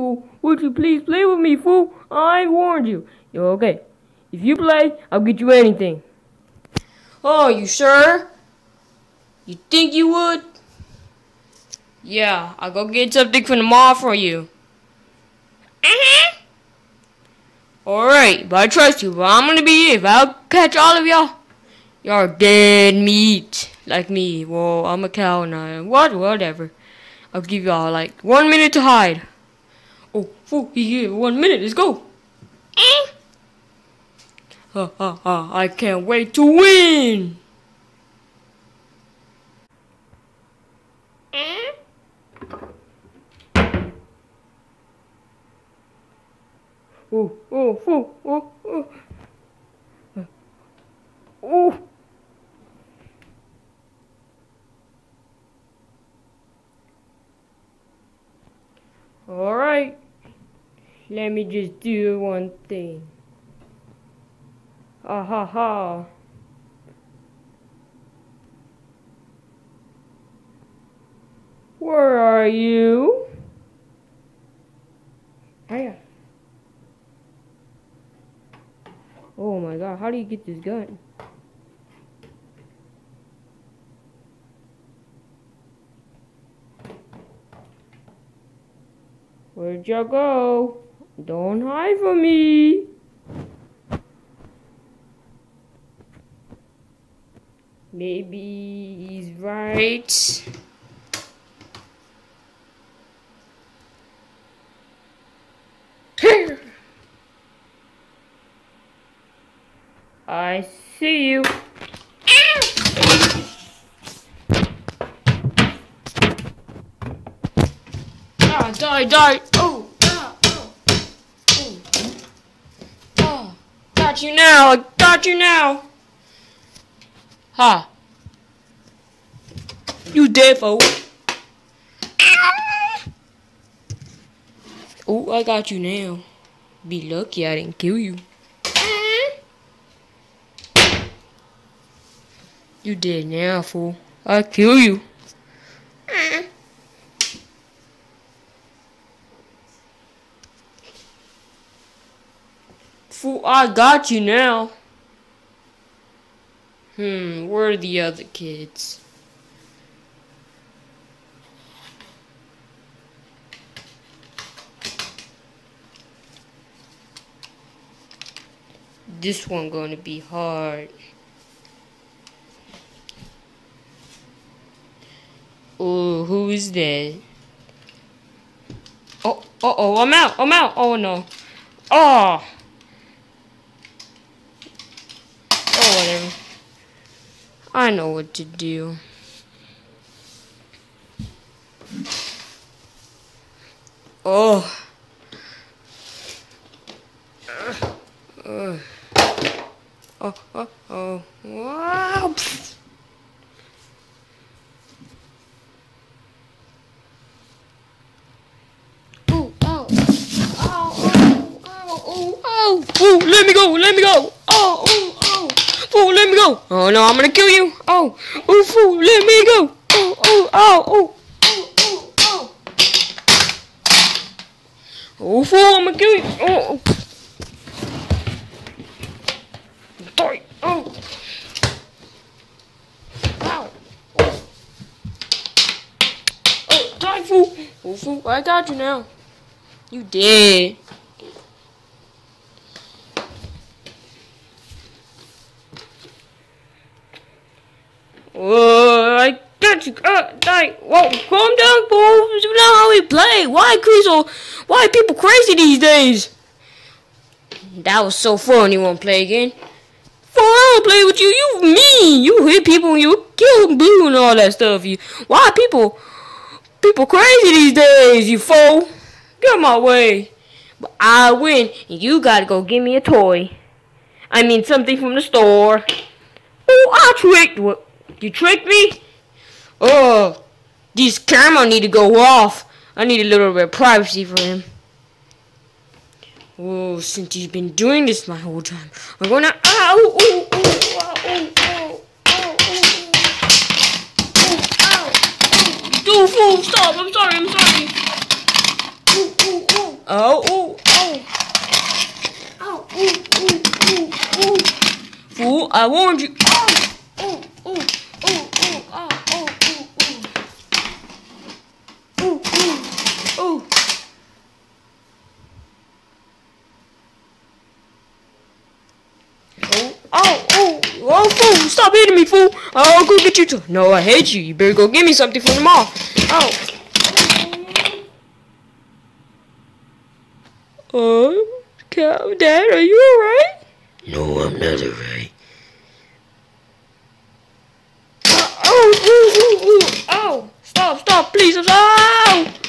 fool. Would you please play with me, fool? I warned you. You're okay. If you play, I'll get you anything. Oh, you sure? You think you would? Yeah, I'll go get something from the mall for you. Uh-huh. Alright, but I trust you, but I'm gonna be if I'll catch all of y'all. Y'all dead meat. Like me. Well, I'm a cow now. What? Whatever. I'll give y'all like one minute to hide. Oh, he here. One minute. Let's go. Eh. Ha ha ha. I can't wait to win. Eh? Oh, oh, oh, oh, oh. Oh. Alright. Let me just do one thing. Ah ha ha. Where are you? Hiya. Oh my god, how do you get this gun? Where'd y'all go? Don't hide from me. Maybe he's right. I see you. Ah, die, die. Oh, ah, oh, oh. Oh, got you now. I got you now. Ha. You dead, fool. Oh, I got you now. Be lucky I didn't kill you. You dead now, fool. I kill you. Fool, I got you now. Hmm, where are the other kids? This one gonna be hard. Oh, who is that? Oh, uh oh, I'm out, I'm out. Oh no. Oh. Oh, whatever. I know what to do. Oh. Uh. Oh, oh, oh. Wow. Ooh, ow. Ow, ow, ow, oh, oh. Let me go, let me go. Oh, oh, oh. Fool, let me go. Oh, no, I'm gonna kill you. Oh, oh, fool, let me go. Oh, oh, oh, oh. Oh, oh, oh. Fool, I'm gonna kill you. Oh, oh. Die. Oh. Ow. Oh. Oh, die, fool. Oh, fool, I got you now. You did. Whoa, I got you. Uh, die. Whoa, calm down, fool. Is not how we play. Why crazy? Why people crazy these days? That was so fun. You won't play again? Fool, I don't play with you. You mean. You hit people and you kill blue and all that stuff. You. Why people? People crazy these days. You fool. Get my way. But I win, and you gotta go give me a toy. I mean something from the store. Oh, I tricked. What? You tricked me? Oh, this camera need to go off. I need a little bit of privacy for him. Oh, since he's been doing this my whole time, I'm gonna. Ow! Ooh, ooh, ow, ow, ow, ow, ow. Dude, fool, stop! I'm sorry, I'm sorry. Ooh, ooh, ooh. Oh, oh, oh. Oh, ooh, ooh, ooh, ooh. Fool, I warned you. Oh, oh, oh, oh, oh, oh, oh, oh, oh. Ooh, ooh, ooh. Oh, oh, oh, oh, fool, stop hitting me, fool. I'll go get you too. No, I hate you. You better go get me something from the mall. Oh. Oh, Cal, Dad, are you alright? No, I'm not alright. Uh, oh, ooh, ooh, ooh. Oh, stop, stop, please. Sorry.